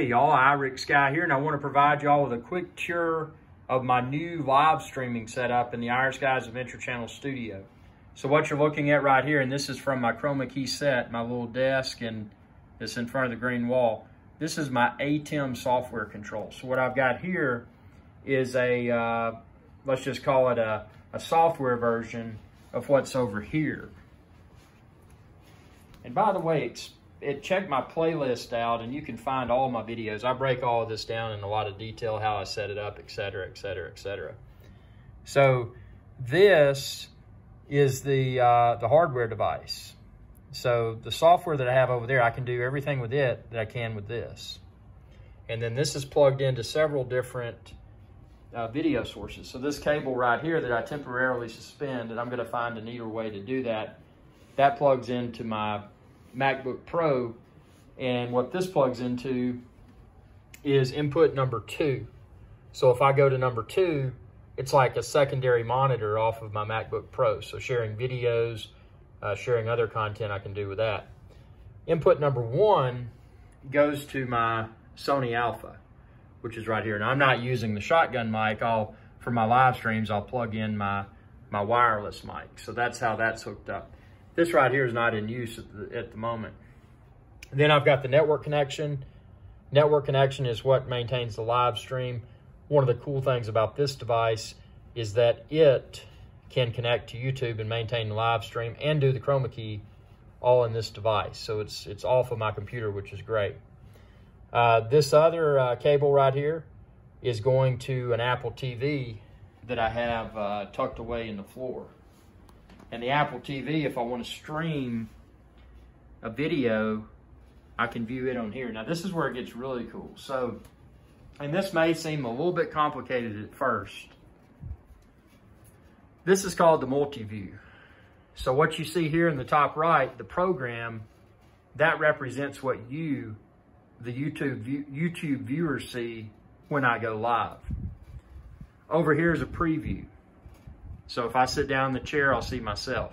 Hey y'all, IrixGuy here, and I want to provide y'all with a quick tour of my new live streaming setup in the IrixGuy's Adventure Channel studio. So what you're looking at right here, and this is from my chroma key set, my little desk, and it's in front of the green wall. This is my ATEM software control. So what I've got here is a, uh, let's just call it a, a software version of what's over here. And by the way, it's it check my playlist out and you can find all my videos. I break all of this down in a lot of detail, how I set it up, etc., etc., etc. So this is the uh, the hardware device. So the software that I have over there, I can do everything with it that I can with this. And then this is plugged into several different uh, video sources. So this cable right here that I temporarily suspend, and I'm gonna find a neater way to do that, that plugs into my MacBook Pro. And what this plugs into is input number two. So if I go to number two, it's like a secondary monitor off of my MacBook Pro. So sharing videos, uh, sharing other content I can do with that. Input number one goes to my Sony Alpha, which is right here. And I'm not using the shotgun mic. I'll, for my live streams, I'll plug in my, my wireless mic. So that's how that's hooked up. This right here is not in use at the, at the moment. Then I've got the network connection. Network connection is what maintains the live stream. One of the cool things about this device is that it can connect to YouTube and maintain the live stream and do the chroma key all in this device. So it's it's off of my computer, which is great. Uh, this other uh, cable right here is going to an Apple TV that I have uh, tucked away in the floor. And the Apple TV, if I want to stream a video, I can view it on here. Now this is where it gets really cool. So, and this may seem a little bit complicated at first. This is called the multi-view. So what you see here in the top right, the program, that represents what you, the YouTube, view, YouTube viewers see when I go live. Over here is a preview. So if I sit down in the chair, I'll see myself.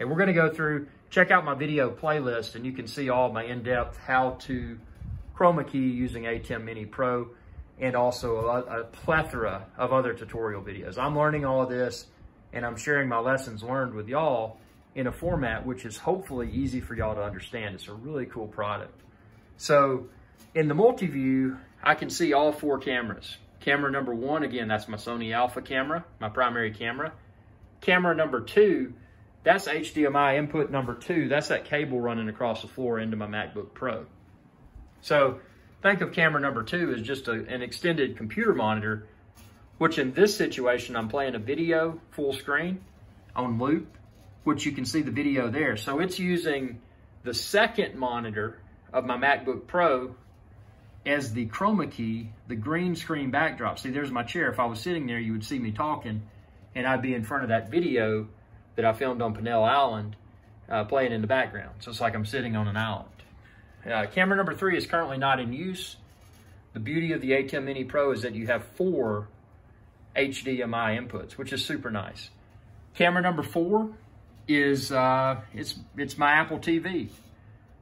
And we're gonna go through, check out my video playlist and you can see all my in-depth how to chroma key using ATEM Mini Pro and also a, a, plethora of other tutorial videos. I'm learning all of this and I'm sharing my lessons learned with y'all in a format which is hopefully easy for y'all to understand. It's a really cool product. So in the multi-view, I can see all four cameras. Camera number one, again, that's my Sony Alpha camera, my primary camera. Camera number two, that's HDMI input number two. That's that cable running across the floor into my MacBook Pro. So think of camera number two as just a, an extended computer monitor, which in this situation, I'm playing a video full screen on loop, which you can see the video there. So it's using the second monitor of my MacBook Pro as the chroma key, the green screen backdrop. See, there's my chair. If I was sitting there, you would see me talking, and I'd be in front of that video that I filmed on Pinel Island uh, playing in the background. So it's like I'm sitting on an island. Uh, camera number three is currently not in use. The beauty of the ATEM Mini Pro is that you have four HDMI inputs, which is super nice. Camera number four is uh, it's it's my Apple TV.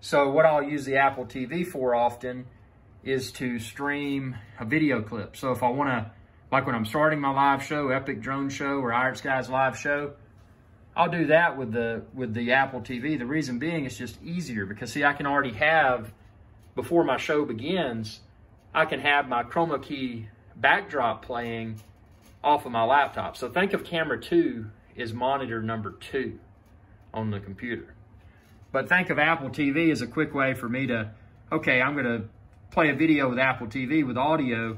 So what I'll use the Apple TV for often is to stream a video clip. So if I want to, like when I'm starting my live show, Epic Drone Show or IrixGuy's live show, I'll do that with the with the Apple TV. The reason being it's just easier because see I can already have before my show begins, I can have my chroma key backdrop playing off of my laptop. So think of camera two is monitor number two on the computer. But think of Apple TV as a quick way for me to, okay, I'm going to play a video with Apple TV with audio,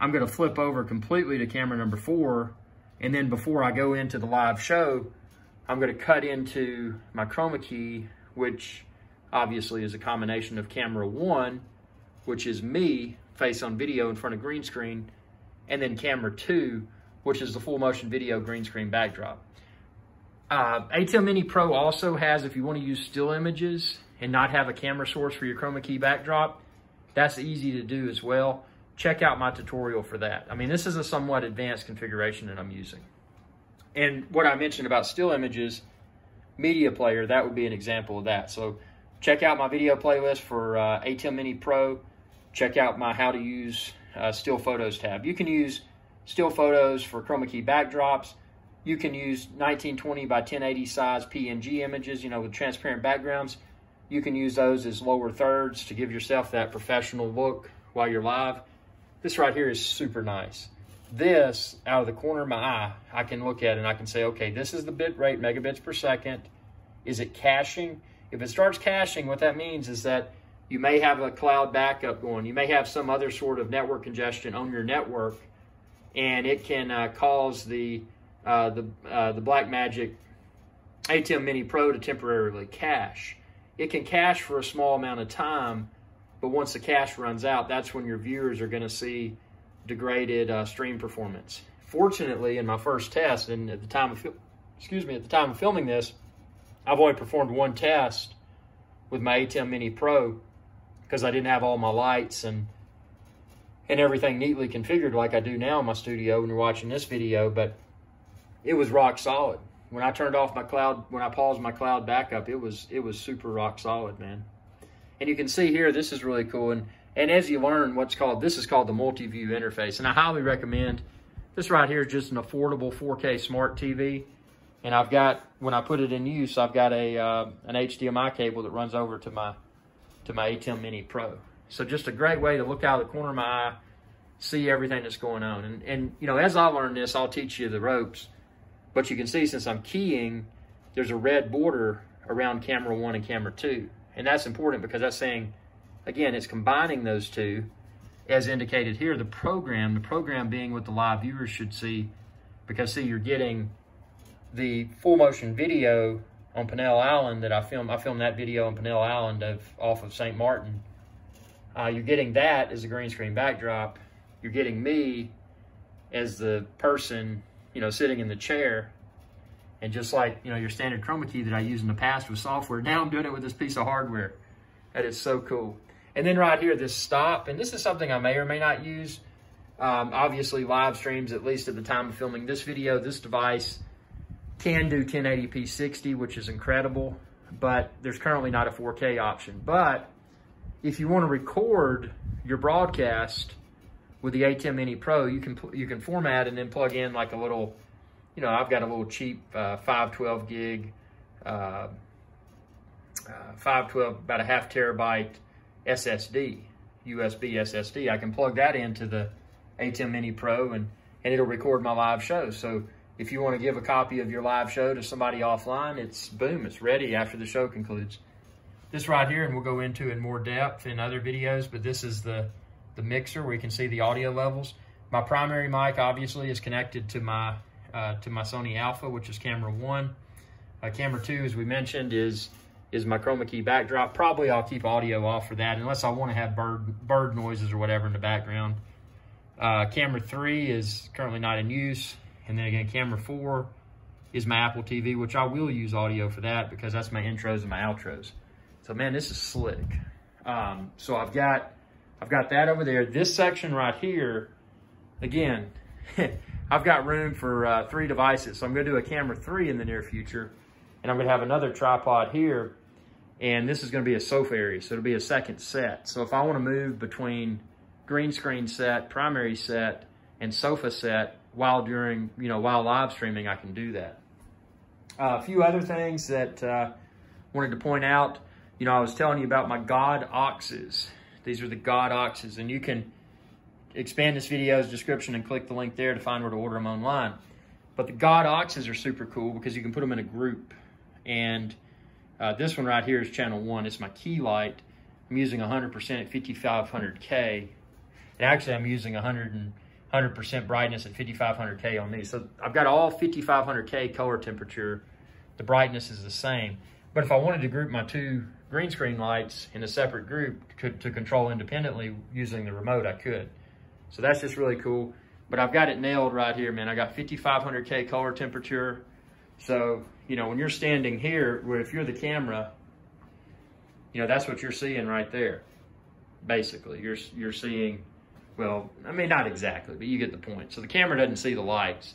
I'm going to flip over completely to camera number four. And then before I go into the live show, I'm going to cut into my chroma key, which obviously is a combination of camera one, which is me face on video in front of green screen, and then camera two, which is the full motion video green screen backdrop. Uh, Mini Pro also has, if you want to use still images and not have a camera source for your chroma key backdrop, that's easy to do as well. Check out my tutorial for that. I mean, this is a somewhat advanced configuration that I'm using. And what I mentioned about still images, media player, that would be an example of that. So check out my video playlist for uh, ATEM Mini Pro. check out my how to use uh, still photos tab. You can use still photos for chroma key backdrops. You can use 1920 by 1080 size PNG images, you know, with transparent backgrounds. You can use those as lower thirds to give yourself that professional look while you're live. This right here is super nice. This, out of the corner of my eye, I can look at and I can say, okay, this is the bit rate, megabits per second. Is it caching? If it starts caching, what that means is that you may have a cloud backup going. You may have some other sort of network congestion on your network, and it can uh, cause the uh, the uh, the Blackmagic ATEM Mini Pro to temporarily cache. It can cache for a small amount of time, but once the cache runs out, that's when your viewers are going to see degraded uh, stream performance. Fortunately, in my first test, and at the time of excuse me, at the time of filming this, I've only performed one test with my ATEM Mini Pro because I didn't have all my lights and and everything neatly configured like I do now in my studio when you're watching this video, but it was rock solid. When I turned off my cloud, when I paused my cloud backup, it was it was super rock solid, man. And you can see here, this is really cool. And and as you learn what's called, this is called the multi-view interface. And I highly recommend, this right here is just an affordable 4K smart TV. And I've got, when I put it in use, I've got a uh, an HDMI cable that runs over to my to my ATEM Mini Pro. So just a great way to look out of the corner of my eye, see everything that's going on. And, and you know, as I learn this, I'll teach you the ropes. But you can see since I'm keying, there's a red border around camera one and camera two. And that's important because that's saying, again, it's combining those two as indicated here, the program, the program being what the live viewers should see, because see, you're getting the full motion video on Pinel Island that I filmed. I filmed that video on Pinel Island of off of St. Martin. Uh, you're getting that as a green screen backdrop. You're getting me as the person, you know, sitting in the chair. And just like, you know, your standard chroma key that I used in the past with software, now I'm doing it with this piece of hardware. That is so cool. And then right here, this stop, and this is something I may or may not use. Um, obviously, live streams, at least at the time of filming this video, this device can do 1080p 60, which is incredible, but there's currently not a 4K option. But if you want to record your broadcast with the ATEM Mini Pro, you can you can format and then plug in like a little, you know, I've got a little cheap uh, 512 gig, uh, uh, 512, about a half terabyte SSD, USB SSD. I can plug that into the ATEM Mini Pro and, and it'll record my live show. So if you want to give a copy of your live show to somebody offline, it's boom, it's ready after the show concludes. This right here, and we'll go into in more depth in other videos, but this is the, the mixer where you can see the audio levels. My primary mic obviously is connected to my uh, to my Sony Alpha, which is camera one. Uh, camera two, as we mentioned, is is my chroma key backdrop. Probably I'll keep audio off for that unless I want to have bird bird noises or whatever in the background. Uh, camera three is currently not in use. And then again, camera four is my Apple TV, which I will use audio for that because that's my intros and my outros. So man, this is slick. Um, so I've got, I've got that over there. This section right here, again, I've got room for uh, three devices. So I'm gonna do a camera three in the near future. And I'm gonna have another tripod here. And this is gonna be a sofa area. So it'll be a second set. So if I wanna move between green screen set, primary set, and sofa set, while during, you know, while live streaming, I can do that. Uh, a few other things that uh, wanted to point out. You know, I was telling you about my Godoxes. These are the Godoxes, and you can expand this video's description and click the link there to find where to order them online. But the Godoxes are super cool because you can put them in a group. And uh, this one right here is channel one. It's my key light. I'm using 100% at 5500K. And actually, I'm using 100 and 100% brightness at 5500K on these. So I've got all 5500K color temperature. The brightness is the same. But if I wanted to group my two green screen lights in a separate group to control independently using the remote, I could. So that's just really cool. But I've got it nailed right here, man. I got 5500K color temperature. So, you know, when you're standing here, where if you're the camera, you know, that's what you're seeing right there. Basically, you're, you're seeing well, I mean, not exactly, but you get the point. So the camera doesn't see the lights.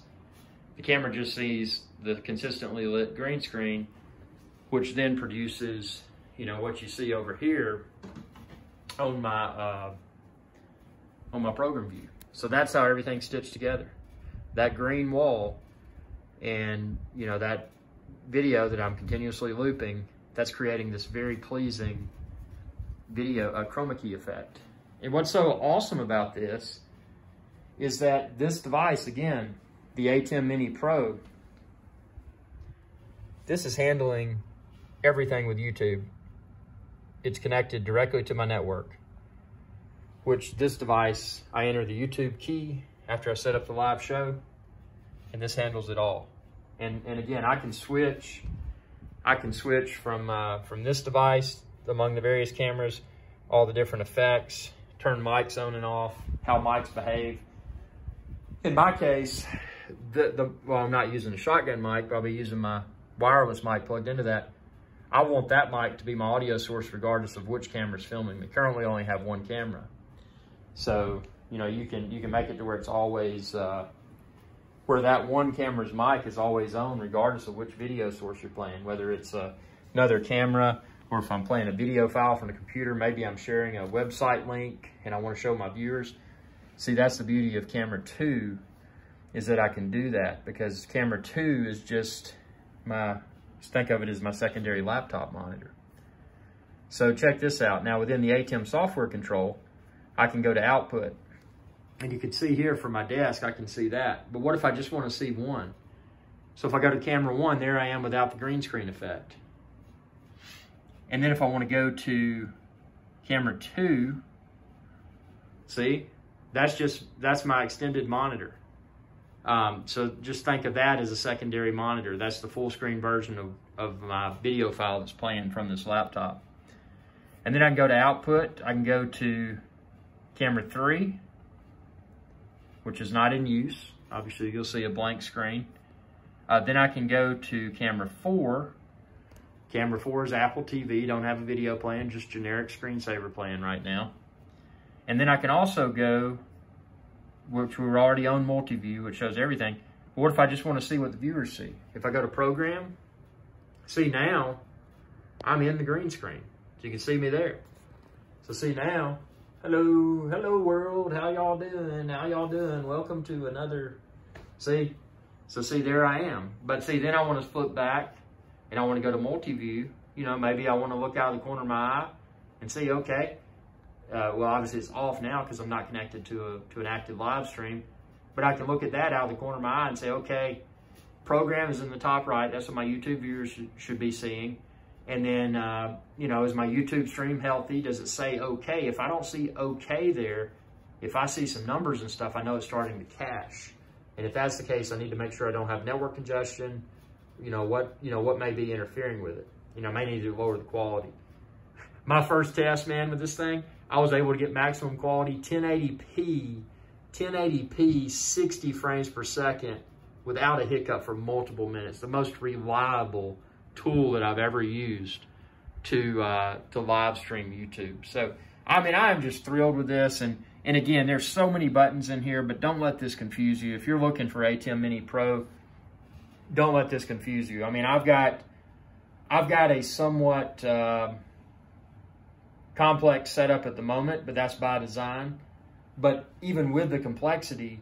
The camera just sees the consistently lit green screen, which then produces, you know, what you see over here on my uh, on my program view. So that's how everything's stitched together. That green wall and, you know, that video that I'm continuously looping, that's creating this very pleasing video, a chroma key effect. And what's so awesome about this is that this device, again, the ATEM Mini Pro, this is handling everything with YouTube. It's connected directly to my network, which this device, I enter the YouTube key after I set up the live show, and this handles it all. And, and again, I can switch, I can switch from, uh, from this device among the various cameras, all the different effects, turn mics on and off, how mics behave. In my case, the, the well, I'm not using a shotgun mic, but I'll be using my wireless mic plugged into that. I want that mic to be my audio source regardless of which camera is filming. We currently only have one camera. So, you know, you can you can make it to where it's always uh, where that one camera's mic is always on regardless of which video source you're playing, whether it's uh, another camera or if I'm playing a video file from the computer, maybe I'm sharing a website link and I want to show my viewers. See, that's the beauty of camera two is that I can do that because camera two is just my, think of it as my secondary laptop monitor. So check this out. Now within the ATEM software control, I can go to output. And you can see here from my desk, I can see that. But what if I just want to see one? So if I go to camera one, there I am without the green screen effect. And then if I want to go to camera two, see, that's just, that's my extended monitor. Um, so just think of that as a secondary monitor. That's the full screen version of, of my video file that's playing from this laptop. And then I can go to output. I can go to camera three, which is not in use. Obviously, you'll see a blank screen. Uh, then I can go to camera four, Camera 4 is Apple TV. Don't have a video playing, just generic screensaver playing right now. And then I can also go, which we're already on multi-view, which shows everything. But what if I just want to see what the viewers see? If I go to program, see now, I'm in the green screen. So you can see me there. So see now, hello, hello world, how y'all doing? How y'all doing? Welcome to another, see? So see, there I am. But see, then I want to flip back and I want to go to multi-view, you know, maybe I want to look out of the corner of my eye and see, okay, uh, well, obviously it's off now because I'm not connected to a to an active live stream, but I can look at that out of the corner of my eye and say, okay, program is in the top right. That's what my YouTube viewers should, be seeing. And then, uh, you know, is my YouTube stream healthy? Does it say okay? If I don't see okay there, if I see some numbers and stuff, I know it's starting to cache. And if that's the case, I need to make sure I don't have network congestion, you know, what, you know, what may be interfering with it. You know, I may need to lower the quality. My first test, man, with this thing, I was able to get maximum quality 1080p, 1080p, 60 frames per second without a hiccup for multiple minutes. The most reliable tool that I've ever used to uh, to live stream YouTube. So, I mean, I am just thrilled with this. And, and again, there's so many buttons in here, but don't let this confuse you. If you're looking for ATEM Mini Pro, don't let this confuse you. I mean, I've got, I've got a somewhat uh, complex setup at the moment, but that's by design. But even with the complexity,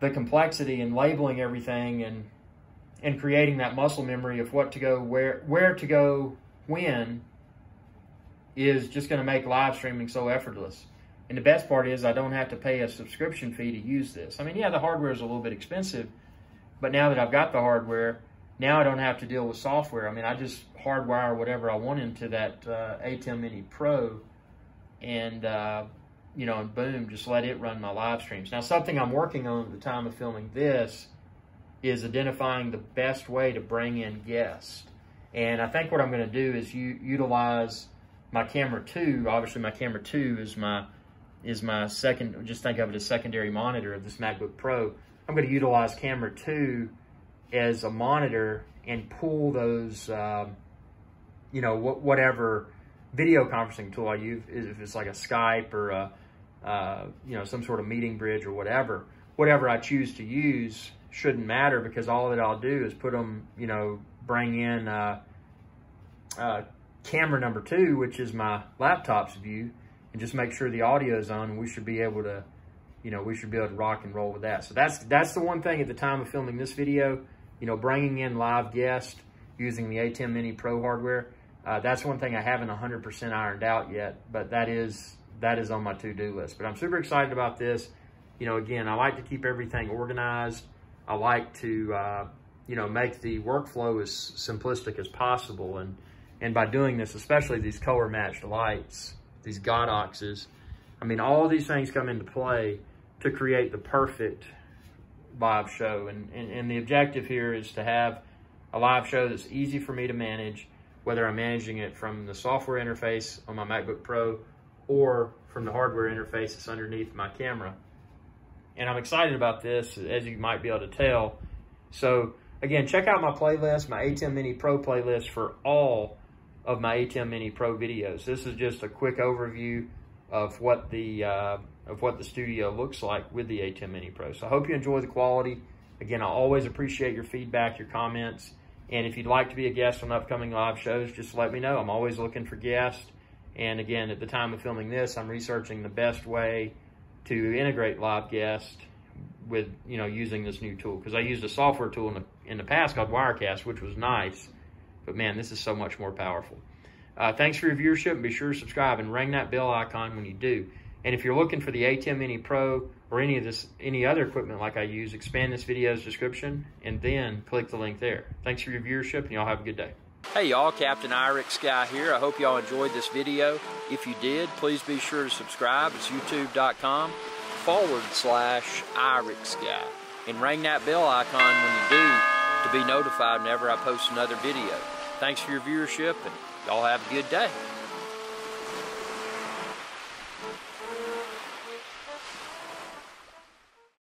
the complexity in labeling everything and and creating that muscle memory of what to go where where to go when is just going to make live streaming so effortless. And the best part is I don't have to pay a subscription fee to use this. I mean, yeah, the hardware is a little bit expensive, but now that I've got the hardware, now I don't have to deal with software. I mean, I just hardwire whatever I want into that uh, ATEM Mini Pro, and uh, you know, and boom, just let it run my live streams. Now, something I'm working on at the time of filming this is identifying the best way to bring in guests. And I think what I'm going to do is u- utilize my camera two. Obviously, my camera two is my is my second. Just think of it as secondary monitor of this MacBook Pro. I'm going to utilize camera two as a monitor and pull those, um, you know, wh whatever video conferencing tool I use, if it's like a Skype or a, uh, you know, some sort of meeting bridge or whatever, whatever I choose to use shouldn't matter because all that I'll do is put them, you know, bring in uh, uh, camera number two, which is my laptop's view, and just make sure the audio is on. And We should be able to, you know, we should be able to rock and roll with that. So that's that's the one thing at the time of filming this video, you know, bringing in live guests using the ATEM Mini Pro hardware. Uh, that's one thing I haven't 100% ironed out yet, but that is that is on my to-do list. But I'm super excited about this. You know, again, I like to keep everything organized. I like to, uh, you know, make the workflow as simplistic as possible. And, and by doing this, especially these color matched lights, these Godoxes, I mean, all these things come into play to create the perfect live show. And, and, and the objective here is to have a live show that's easy for me to manage, whether I'm managing it from the software interface on my MacBook Pro or from the hardware interface that's underneath my camera. And I'm excited about this, as you might be able to tell. So again, check out my playlist, my ATEM Mini Pro playlist for all of my ATEM Mini Pro videos. This is just a quick overview of what the uh, of what the studio looks like with the ATEM Mini Pro. So I hope you enjoy the quality. Again, I always appreciate your feedback, your comments. And if you'd like to be a guest on upcoming live shows, just let me know. I'm always looking for guests. And again, at the time of filming this, I'm researching the best way to integrate live guests with, you know, using this new tool. Because I used a software tool in the, in the past called Wirecast, which was nice. But man, this is so much more powerful. Uh, thanks for your viewership. And be sure to subscribe and ring that bell icon when you do. And if you're looking for the ATEM Mini Pro or any of this, any other equipment like I use, expand this video's description and then click the link there. Thanks for your viewership and y'all have a good day. Hey y'all, Captain IRIX Guy here. I hope y'all enjoyed this video. If you did, please be sure to subscribe. It's youtube.com forward slash IRIX Guy. And ring that bell icon when you do to be notified whenever I post another video. Thanks for your viewership and y'all have a good day.